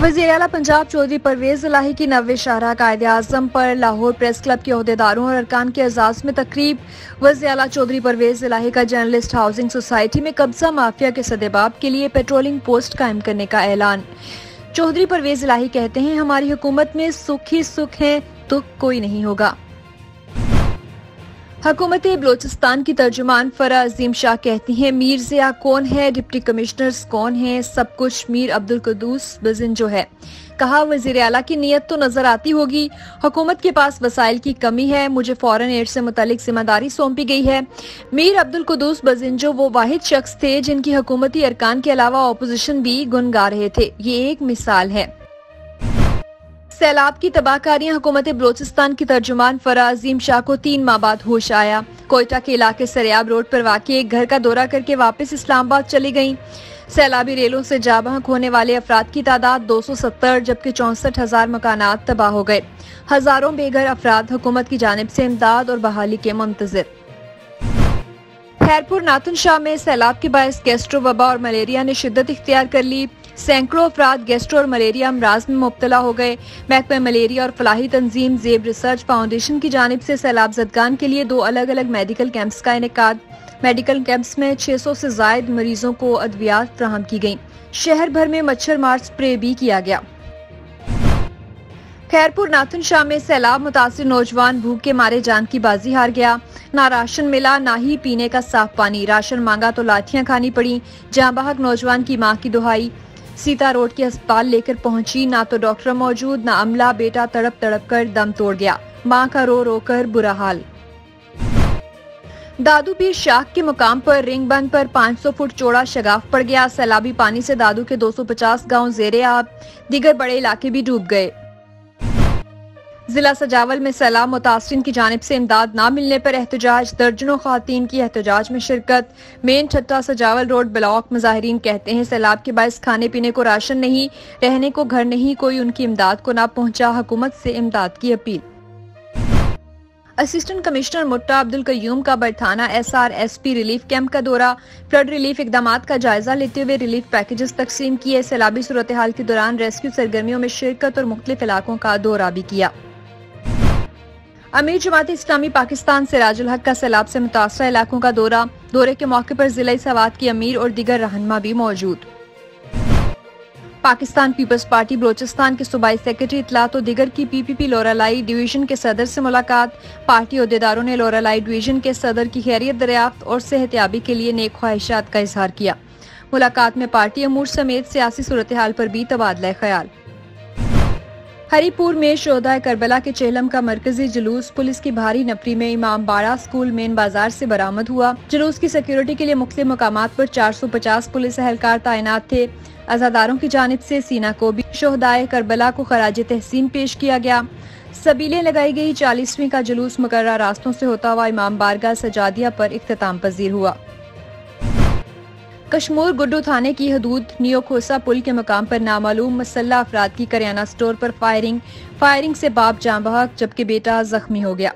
वजी अला पंजाब चौधरी परवेज इलाही की नवे शाहरा कायद आज़म पर लाहौर प्रेस क्लब के अहदेदारों और अरकान के एजाज में तकरीब। वजी अला चौधरी परवेज इलाही का जर्नलिस्ट हाउसिंग सोसाइटी में कब्जा माफिया के सदेबाब के लिए पेट्रोलिंग पोस्ट कायम करने का ऐलान। चौधरी परवेज इलाही कहते हैं, हमारी हुकूमत में सुख ही सुख है तो कोई नहीं होगा। हुकूमत बलोचिस्तान की तर्जुमान फरा अजीम शाह कहती हैं, मीर जिया कौन है? डिप्टी कमिश्नर्स कौन है? सब कुछ मीर अब्दुल कदूस बजिन जो है। कहा, वज़ीर अला की नीयत तो नज़र आती होगी। हुकूमत के पास वसाइल की कमी है। मुझे फॉरन एड से मुतालिक ज़िम्मेदारी सौंपी गई है। मीर अब्दुल कदूस बजिंजो वो वाहिद शख्स थे जिनकी हुकूमती अरकान के अलावा अपोजिशन भी गुन गा रहे थे। ये एक मिसाल है। सैलाब की तबाहकारियाँ हुकूमत बलोचिस्तान की तर्जुमान फरा अजीम शाह को तीन माह बाद होश आया। कोयटा के इलाके सरियाब रोड पर वाक़ एक घर का दौरा करके वापस इस्लामाबाद चली गई सैलाबी रेलों से जाबहक होने वाले अफराद की तादाद दो सौ सत्तर, जबकि चौसठ हज़ार मकान तबाह हो गए। हज़ारों बेघर अफराद हुकूमत की जानब से इमदाद और बहाली के मुंतजर। खैरपुर नातन शाह में सैलाब के बायस गैस्ट्रो वबा और मलेरिया ने शिद्दत इख्तियार कर ली। सैकड़ों अफराद गेस्ट्रो और मलेरिया अमराज में मुबतला हो गए। महकमा मलेरिया और फलाही तंजीम जेब रिसर्च फाउंडेशन की जानब से सैलाब जदगान के लिए दो अलग अलग मेडिकल कैंप्स का इनका, मेडिकल कैंप्स में 600 से जायद मरीजों को अद्वियात फ्राहम की गई शहर भर में मच्छर मार स्प्रे भी किया गया। खैरपुर नाथन शाह में सैलाब मुतासर नौजवान भूख के मारे जान की बाजी हार गया। ना राशन मिला, ना ही पीने का साफ़ पानी। राशन मांगा तो लाठियाँ खानी पड़ी। जहाँ बहक नौजवान की माँ की दुहाई। सीता रोड के अस्पताल लेकर पहुँची, ना तो डॉक्टर मौजूद, ना अमला, बेटा तड़प तड़प कर दम तोड़ गया। माँ का रो रो कर बुरा हाल। दादू पीर शाख के मुकाम पर रिंग बंद पर 500 फुट चौड़ा शगाफ पड़ गया। सैलाबी पानी से दादू के 250 गाँव जेरे आब, दीगर बड़े इलाके भी डूब गए। जिला सजावल में सैलाब मुतासरी की जानब से इमदाद न मिलने पर एहतजाज, दर्जनों खातन की एहतजाज में शिरकत। मेन ठट्टा सजावल रोड ब्लॉक मुजाहरीन कहते हैं, सैलाब के बायस खाने पीने को राशन नहीं, रहने को घर नहीं, कोई उनकी इमदाद को न पहुँचा, हुकूमत से इमदाद की अपील। असिस्टेंट कमिश्नर मुट्टा अब्दुल कयूम का बरथाना पी रिलीफ कैंप का दौरा। फ्लड रिलीफ इकदाम का जायजा लेते हुए रिलीफ पैकेजेस तकसीम किए। सैलाबी सूरत हाल के दौरान रेस्क्यू सरगर्मियों में शिरकत और मुख्तलिफ़ इलाकों का दौरा भी किया। अमीर जमात इस्लामी पाकिस्तान से राजुल हक का सैलाब से मुतासर इलाकों का दौरा। दौरे के मौके पर जिला सवात की अमीर और दिगर रहनमा भी मौजूद। पाकिस्तान पीपल्स पार्टी बलोचिस्तान के सूबाई सेक्रेटरी इतला तो दिगर की पीपीपी लोरालाई डिवीज़न के सदर से मुलाकात। पार्टी अहदेदारों ने लोरालाई डिवीज़न के सदर की खैरियत दरियाफ्त और सेहतियाबी के लिए नेक ख्वाहिशात का इजहार किया। मुलाकात में पार्टी अमूर समेत सियासी सूरत हाल पर भी तबादला ख्याल। हरिपुर में शोधा करबला के चेलम का मरकजी जुलूस पुलिस की भारी नफरी में इमाम बाड़ा स्कूल मेन बाज़ार से बरामद हुआ। जुलूस की सिक्योरिटी के लिए मुख्य मकाम पर 450 पुलिस एहलकार तैनात थे। अजादारों की जानब से सीना को भी शोहदाय करबला को खराज तहसीन पेश किया गया। सबीले लगाई गई चालीसवीं का जुलूस मुकर्रा रास्तों से होता हुआ इमाम बारगा सजादिया पर इख्ताम पजीर हुआ। कश्मूर गुड्डू थाने की हदूद नियो खोसा पुल के मकाम पर नामालूम मसल्ला अफराद की करियाना स्टोर पर फायरिंग फायरिंग से बाप जाँ बहक, जबकि बेटा जख्मी हो गया।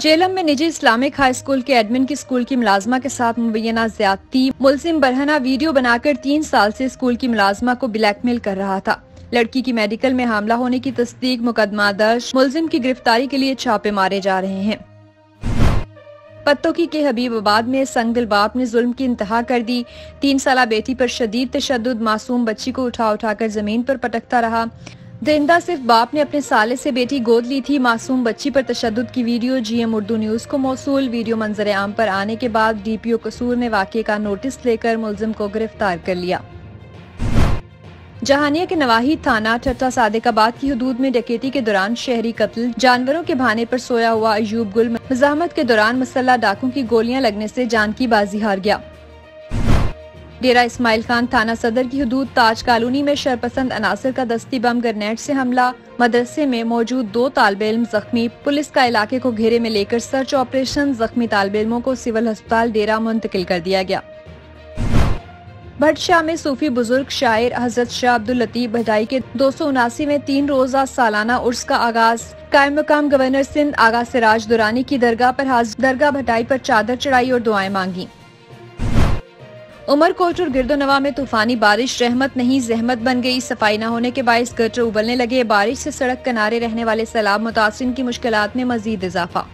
जेलम में निजी इस्लामिक हाई स्कूल के एडमिन की स्कूल की मुलाजमा के साथ मुबैना ज्यादती। मुलजिम बरहना वीडियो बनाकर तीन साल से स्कूल की मुलाजमा को ब्लैकमेल कर रहा था। लड़की की मेडिकल में हमला होने की तस्दीक, मुकदमा दर्ज। मुलजिम की गिरफ्तारी के लिए छापे मारे जा रहे हैं। पत्तोकी के हबीबाबाद में संगदिल बाप ने जुल्म की इंतहा कर दी। तीन साल बेटी पर शदीद तशद मासूम बच्ची को उठा उठाकर ज़मीन पर पटकता रहा। दरिंदा सिर्फ़ बाप ने अपने साले से बेटी गोद ली थी। मासूम बच्ची पर तशद की वीडियो, जीएम उर्दू न्यूज़ को मौसू वीडियो मंजर आम पर आने के बाद डीपीओ कसूर ने वाक़े का नोटिस लेकर मुलजिम को गिरफ़्तार कर लिया। जहानिया के नवाही थाना ठट्टा सादिकाबाद की हदूद में डकेती के दौरान शहरी कत्ल। जानवरों के भाने पर सोया हुआ अयूब गुल मजामत के दौरान मसल्ला डाकू की गोलियाँ लगने से जान की बाजी हार गया। डेरा इस्माइल खान थाना सदर की हदूद ताज कॉलोनी में शरपसंद अनासर का दस्ती बम ग्रेनेड से हमला। मदरसे में मौजूद दो तालब इल्म जख्मी। पुलिस का इलाके को घेरे में लेकर सर्च ऑपरेशन जख्मी तालब इल्मों को सिविल अस्पताल डेरा मुंतकिल कर दिया गया। भट्ट शाह में सूफी बुज़ुर्ग शायर हज़रत शाह अब्दुल लतीफ भटाई के दो सौ उनासी में तीन रोजा सालाना उर्स का आगाज़। कायम मकाम गवर्नर सिंध आगा सिराज दुरानी की दरगाह पर हाजिर दरगाह भटाई पर चादर चढ़ाई और दुआएँ मांगी। उमरकोट और गिरदोनवा में तूफानी बारिश रहमत नहीं, जहमत बन गई। सफ़ाई न होने के बायस गटर उबलने लगे। बारिश से सड़क किनारे रहने वाले सैलाब मुतासरी की मुश्किल में मजीद इजाफा।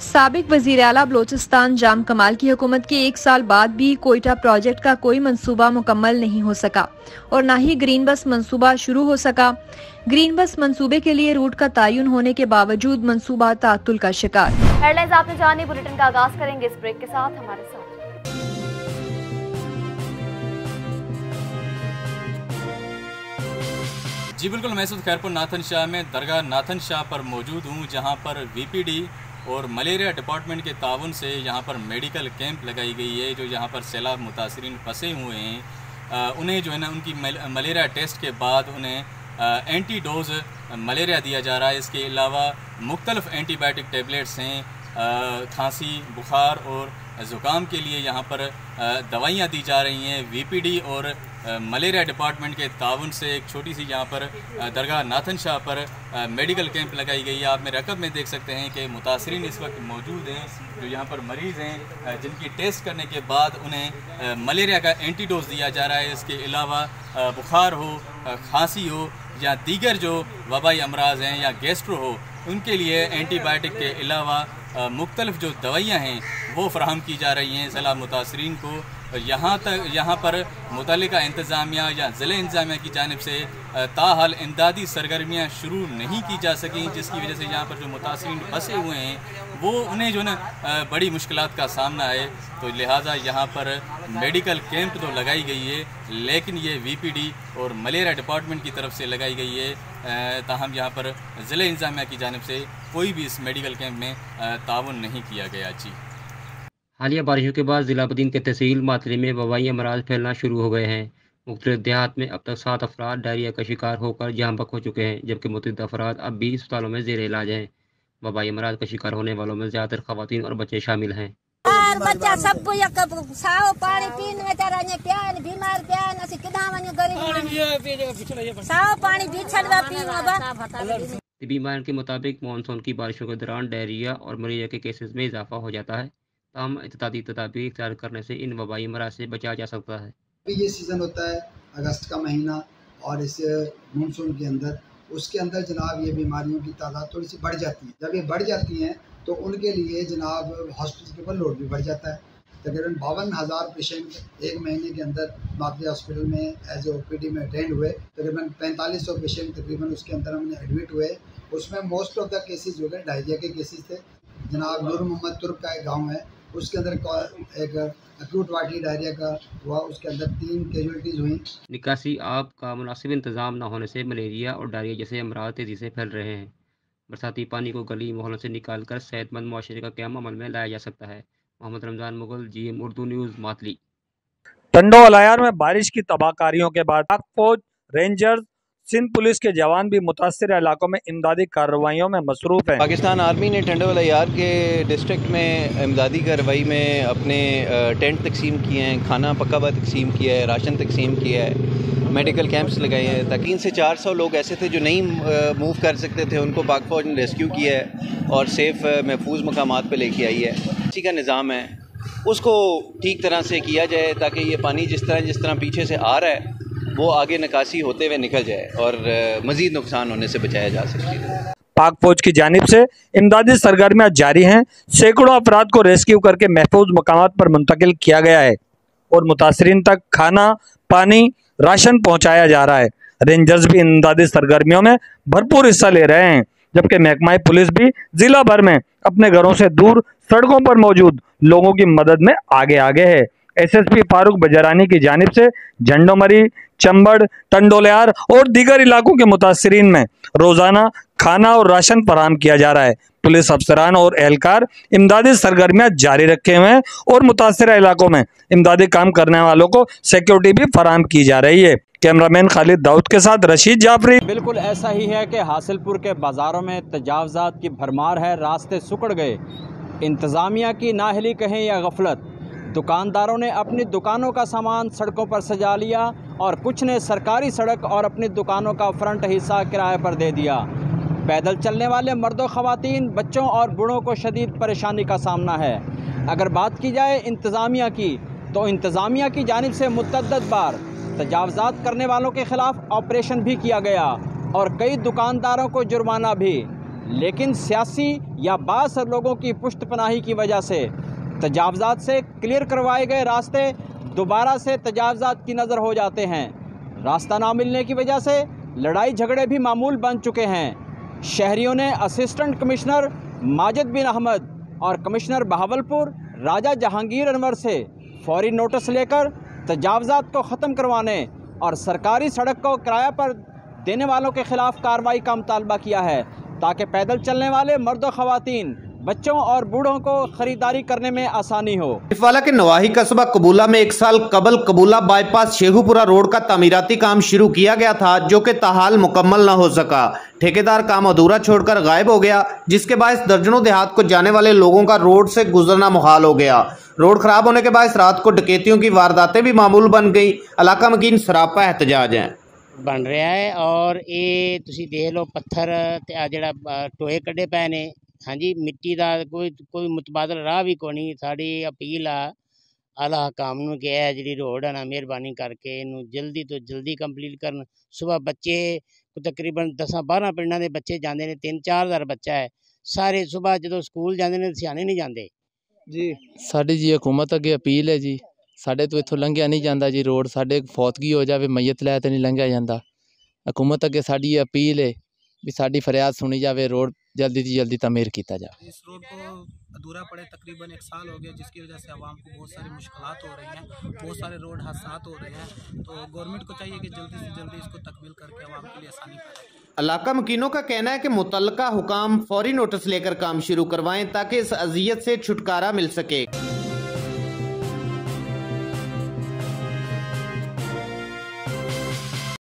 सबक वज़ीर अला बलोचिस्तान जाम कमाल की हुकूमत के एक साल बाद भी कोयटा प्रोजेक्ट का कोई मनसूबा मुकम्मल नहीं हो सका और न ही ग्रीन बस मनसूबा शुरू हो सका। ग्रीन बस मनसूबे के लिए रूट का तयन होने के बावजूद मनसूबा तातुल का शिकार। हेडलाइंस आपने जानी बुलेटिन का आगाज़ करेंगे इस ब्रेक के साथ हमारे साथ। जी बिल्कुल मैं खैरपुर नाथन शाह में दरगाह नाथन शाह पर मौजूद हूँ जहाँ पर वीपीडी और मलेरिया डिपार्टमेंट के ताउन से यहाँ पर मेडिकल कैंप लगाई गई है, जो यहाँ पर सैलाब मुतासरीन फंसे हुए हैं। उन्हें जो है ना, उनकी मलेरिया टेस्ट के बाद उन्हें एंटी डोज मलेरिया दिया जा रहा है। इसके अलावा मुख्तलफ़ एंटीबायोटिक टेबलेट्स हैं खांसी, बुखार और ज़ुकाम के लिए यहाँ पर दवाइयाँ दी जा रही हैं। वीपीडी और मलेरिया डिपार्टमेंट के ताउन से एक छोटी सी यहाँ पर दरगाह नाथन शाह पर मेडिकल कैंप लगाई गई है। आप मेरे रकब में देख सकते हैं कि मुतासरीन इस वक्त मौजूद हैं, जो यहाँ पर मरीज़ हैं जिनकी टेस्ट करने के बाद उन्हें मलेरिया का एंटीडोज दिया जा रहा है। इसके अलावा बुखार हो खांसी हो या दीगर जो वबाई अमराज हैं या गेस्ट्रो हो, उनके लिए एंटीबायोटिक के अलावा मुख्तलिफ़ जो दवाइयाँ हैं वो फ्राहम की जा रही हैं ज़िला मुतासरीन को। यहाँ तक, यहाँ पर मुतल इंतज़ामिया या ज़िले इंतज़ामिया की जानब से ताहाल इमदादी सरगर्मियाँ शुरू नहीं की जा सकें, जिसकी वजह से यहाँ पर जो मुतासरी फंसे हुए हैं, वो उन्हें जो ना बड़ी मुश्किल का सामना है। तो लिहाजा यहाँ पर मेडिकल कैंप तो लगाई गई है, लेकिन ये वीपीडी और मलेरिया डिपार्टमेंट की तरफ़ से लगाई गई है। ताहम यहाँ पर ज़िले इंतज़ामिया की जानब से कोई भी इस मेडिकल कैंप में ताउन नहीं किया गया। जी। हालिया बारिशों के बाद जिला ज़िलाबद्दीन के तहसील मातरी में वबाई अमराज फैलना शुरू हो गए हैं। मुख्त देहात में अब तक सात अफराद डायरिया का शिकार होकर जहाँ बक हो चुके हैं जबकि मुतद अफराद अब भी अस्पतालों में जेर इलाज हैं। वबाई अमराज का शिकार होने वालों में ज़्यादातर खातन और बच्चे शामिल हैं। बच्चा सब साओ पानी पीन बेचारा ने प्यान बीमार प्यान असि किदा वने गरीब साओ पानी बिछड़ पीन तिबी मान के मुताबिक मानसून की बारिशों के दौरान डायरिया और मलेरिया के केसेस में इजाफा हो जाता है। तमाम इतदादी तदाबीर इख्तियार करने से इन वबाई मराज से बचा जा सकता है। ये सीज़न होता है, अगस्त का महीना, और इस मानसून के अंदर, उसके अंदर जनाब ये बीमारियों की तादाद थोड़ी सी बढ़ जाती है। जब ये बढ़ जाती हैं तो उनके लिए जनाब हॉस्पिटल के ऊपर लोड भी बढ़ जाता है। तकरीबन बावन हज़ार पेशेंट एक महीने के अंदर मातरी हॉस्पिटल में as a O P D में अटेंड हुए। तकरीबन पैंतालीस सौ पेशेंट तकरीबन उसके अंदर हमने एडमिट हुए। उसमें मोस्ट ऑफ़ द केसेज जो है, डायरिया के केसेस थे। जनाब नूर मोहम्मद तुर्क का एक गाँव है उसके अंदर एक अक्यूट वाटी डायरिया का हुआ उसके अंदर तीन कैजुअलिटीज़ हुई। निकासी आप का मुनासिब इंतज़ाम न होने से मलेरिया और डायरिया जैसे अमराज तेज़ी से फैल रहे हैं। बरसाती पानी को गली मोहल्लों से निकाल कर सेहतमंद माशरे का क्याम अमल में लाया जा सकता है। Mohammad Ramzan Mughal G M Urdu news Matli. Tando Allahyar में बारिश की तबाहकारियों के बाद फौज रेंजर्स सिंध पुलिस के जवान भी मुतासर इलाकों में इमदादी कार्रवाइयों में मसरूफ़ हैं। पाकिस्तान आर्मी ने टंडोला यार के डिस्ट्रिक्ट में इमदादी कार्रवाई में अपने टेंट तकसीम किए हैं, खाना हुआ तकसीम किया है, राशन तकसीम किया है, मेडिकल कैंप्स लगाए हैं। ताकि तीन से चार सौ लोग ऐसे थे जो नहीं मूव कर सकते थे। उनको पाक फौज ने रेस्क्यू किया है और सेफ़ महफूज मकाम पर लेके आई है। इसी का निज़ाम है। उसको ठीक तरह से किया जाए ताकि ये पानी जिस तरह जिस तरह पीछे से आ रहा है वो आगे निकासी होते हुए निकल जाए और मज़ीद नुकसान होने से बचाया जा सके पाक फौज की जानब से इमदादी सरगर्मियाँ जारी हैं। सैकड़ों अफराद को रेस्क्यू करके महफूज मकाम पर मुंतकिल किया गया है और मुतासरीन तक खाना, पानी, राशन पहुँचाया जा रहा है। रेंजर्स भी इमदादी सरगर्मियों में भरपूर हिस्सा ले रहे हैं, जबकि महकमाई पुलिस भी जिला भर में अपने घरों से दूर सड़कों पर मौजूद लोगों की मदद में आगे आगे है। एसएसपी फारूक बजरानी की जानब से झंडोमरी, चंबड़ टंडोलियार और दीगर इलाकों के मुतासरीन में रोज़ाना खाना और राशन फराम किया जा रहा है। पुलिस अफसरान और एहलकार इमदादी सरगर्मियाँ जारी रखे हुए हैं और मुतासर इलाकों में। इमदादी काम करने वालों को सिक्योरिटी भी फराम की जा रही है। कैमरामैन खालिद दाऊद के साथ रशीद जाफरी। बिल्कुल ऐसा ही है कि हासिलपुर के बाज़ारों में तजावजात की भरमार है। रास्ते सुकड़ गए। इंतज़ामिया की नाहली कहें या गफलत दुकानदारों ने अपनी दुकानों का सामान सड़कों पर सजा लिया और कुछ ने सरकारी सड़क और अपनी दुकानों का फ्रंट हिस्सा किराए पर दे दिया। पैदल चलने वाले मर्दों, ख़वातीन, बच्चों और बूढ़ों को शदीद परेशानी का सामना है। अगर बात की जाए इंतज़ामिया की तो इंतज़ामिया की जानब से मुतद बार तजावज़ात करने वालों के ख़िलाफ़ ऑपरेशन भी किया गया और कई दुकानदारों को जुर्माना भी। लेकिन सियासी या बासर लोगों की पुष्ट पनाही की वजह से तजावज़ात से क्लियर करवाए गए रास्ते दोबारा से तजावज़ात की नज़र हो जाते हैं। रास्ता ना मिलने की वजह से लड़ाई झगड़े भी मामूल बन चुके हैं। शहरियों ने असिस्टेंट कमिश्नर माजिद बिन अहमद और कमिश्नर बहावलपुर, राजा जहांगीर अनवर से फौरी नोटिस लेकर तजावज़ात को ख़त्म करवाने और सरकारी सड़क को किराया पर देने वालों के ख़िलाफ़ कार्रवाई का मुतालबा किया है, ताकि पैदल चलने वाले मर्द ख़वातीन बच्चों और बूढ़ों को खरीदारी करने में आसानी हो इफवाला के नवाही कस्बा कबूला में एक साल कबल कबूला बाईपास शेखुपुरा रोड का तमीराती काम शुरू किया गया था जो कि ताहाल मुकम्मल न हो सका ठेकेदार काम अधूरा छोड़कर गायब हो गया जिसके बाद दर्जनों देहात को जाने वाले लोगों का रोड से गुजरना मुहाल हो गया रोड खराब होने के बाद रात को डकैतियों की वारदातें भी मामूल बन गई इलाका मकीन सरापा एहतजाज है ਬਣ ਰਿਹਾ ਹੈ ਔਰ ਇਹ ਤੁਸੀਂ ਦੇਖ ਲਓ ਪੱਥਰ ਤੇ ਆ ਜਿਹੜਾ ਅ, ਟੋਏ ਕੱਢੇ ਪਏ ਨੇ ਹਾਂਜੀ ਮਿੱਟੀ ਦਾ ਕੋਈ ਕੋਈ ਮੁਤਬਾਦਲ ਰਾਹ ਵੀ ਕੋਈ ਨਹੀਂ। ਸਾਡੀ ਅਪੀਲ ਆ ਆਲਾ ਹਕਾਮ ਨੂੰ ਕਿ ਇਹ ਜਿਹੜੀ ਰੋਡ ਹੈ ਨਾ ਮਿਹਰਬਾਨੀ ਕਰਕੇ ਇਹਨੂੰ ਜਲਦੀ ਤੋਂ ਜਲਦੀ ਕੰਪਲੀਟ ਕਰਨ। ਸਵੇਰ ਬੱਚੇ ਤਕਰੀਬਨ 10 12 ਪਿੰਡਾਂ ਦੇ ਬੱਚੇ ਜਾਂਦੇ ਨੇ 3 ਹਜ਼ਾਰ ਬੱਚਾ ਹੈ। ਸਾਰੇ ਸਵੇਰ ਜਦੋਂ ਸਕੂਲ ਜਾਂਦੇ ਨੇ ਸਿਆਣੇ ਨਹੀਂ ਜਾਂਦੇ। ਜੀ। ਸਾਡੀ ਜੀ ਹਕੂਮਤ ਅੱਗੇ ਅਪੀਲ ਹੈ ਜੀ। ਸਾਡੇ ਤੋਂ ਇੱਥੋਂ ਲੰਘਿਆ ਨਹੀਂ ਜਾਂਦਾ ਜੀ ਰੋਡ ਸਾਡੇ ਫੌਤਗੀ ਹੋ ਜਾਵੇ ਮਈਤ ਲੈ ਤੇ ਨਹੀਂ ਲੰਘਿਆ ਜਾਂਦਾ। ਹਕੂਮਤ ਅੱਗੇ ਸਾਡੀ ਅਪੀਲ ਹੈ ਵੀ ਸਾਡੀ ਫਰਿਆਦ ਸੁਣੀ ਜਾਵੇ ਰੋਡ जल्दी से जल्दी तमीर किया जाए। इस रोड को अधूरा पड़े तकरीबन एक साल हो गया जिसकी वजह से आवाम को बहुत सारी मुश्किल हो रही हैं बहुत सारे रोड हादसा हो रहे हैं। तो गवर्नमेंट को चाहिए कि जल्दी से जल्दी इसको तकमील करके आवाम के लिए आसानी करें। इलाका मकिनों का कहना है कि मुतलका हुकाम फौरी नोटिस लेकर काम शुरू करवाएँ ताकि इस अजियत से छुटकारा मिल सके।